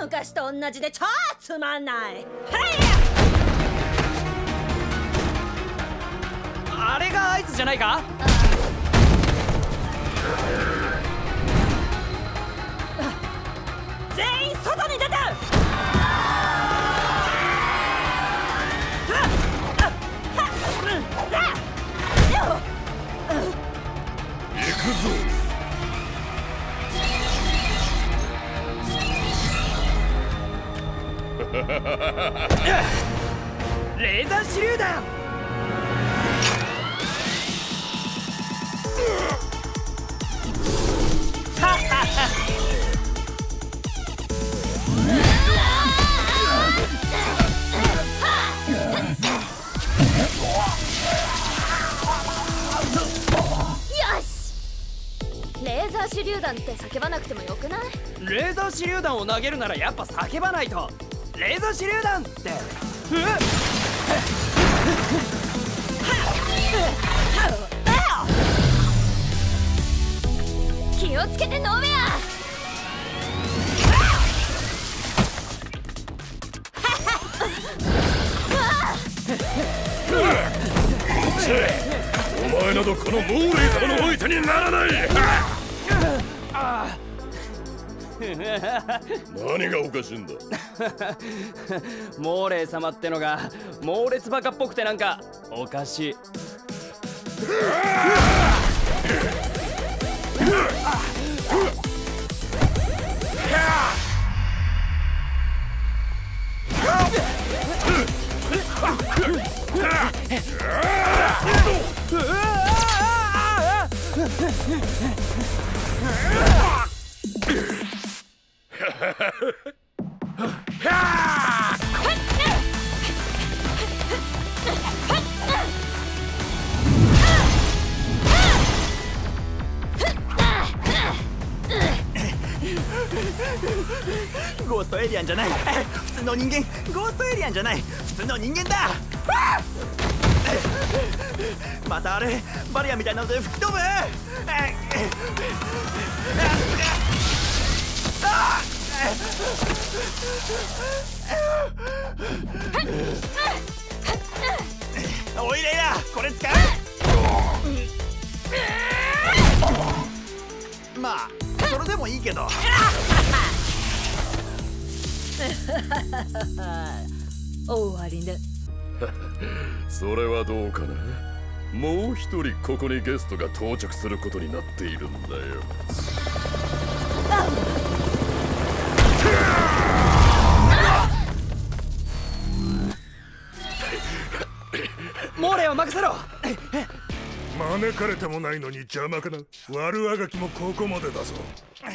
昔と同じで超つまんない。あれが合図じゃないか？全員外に出てレーザー手榴弾。よし。レーザー手榴弾って叫ばなくてもよくない？レーザー手榴弾を投げるならやっぱ叫ばないとレーザー手榴弾って。気をつけて飲めや。お前などこのモーレー様の相手になら何がおかしいんだ？モーレー様ってのが猛烈バカっぽくてなんかおかしい。ゴーストエイリアンじゃない。普通の人間。ゴーストエイリアンじゃない。普通の人間だ。またあれ。バリアみたいなので吹き飛ぶ。おいレイヤこれ使うまあそれでもいいけど 終わりね。それはどうかな？もう一人ここにゲストが到着することになっているんだよ。モーレーを任せろ 招かれてもないのに邪魔かな。悪あがきもここまでだぞ。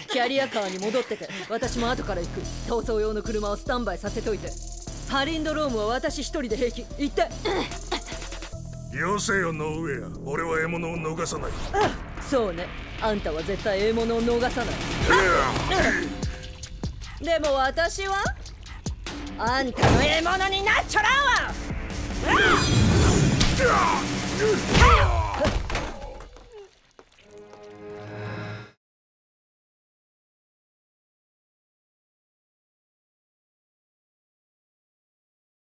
キャリアカーに戻ってて私も後から行く。逃走用の車をスタンバイさせといて。ハリンドロームは私一人で平気。行って。よせよノーウェア俺は獲物を逃さない。そうね。あんたは絶対獲物を逃さない。でも私はあんたの獲物になっちゃらんわ